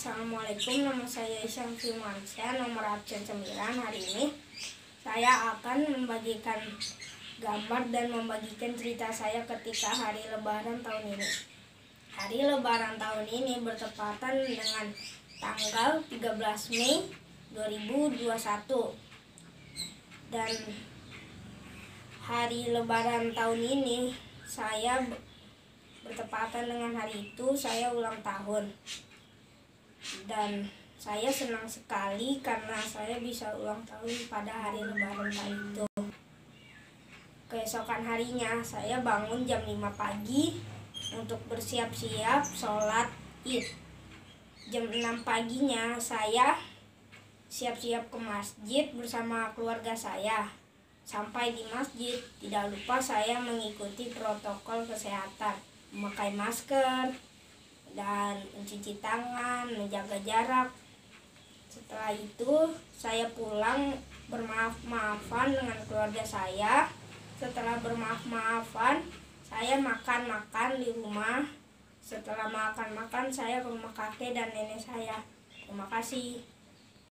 Assalamualaikum, nama saya Isyam Firmansyah, nomor absen 9 hari ini. Saya akan membagikan gambar dan membagikan cerita saya ketika hari lebaran tahun ini. Hari lebaran tahun ini bertepatan dengan tanggal 13 Mei 2021. Dan hari lebaran tahun ini saya bertepatan dengan hari itu saya ulang tahun dan saya senang sekali karena saya bisa ulang tahun pada hari lebaran kali itu. Keesokan harinya saya bangun jam 5 pagi untuk bersiap-siap sholat id. Jam 6 paginya saya siap-siap ke masjid bersama keluarga saya. Sampai di masjid tidak lupa saya mengikuti protokol kesehatan. Memakai masker dan mencuci tangan, menjaga jarak. Setelah itu, saya pulang bermaaf-maafan dengan keluarga saya. Setelah bermaaf-maafan, saya makan-makan di rumah. Setelah makan-makan, saya ke rumah kakek dan nenek saya. Terima kasih.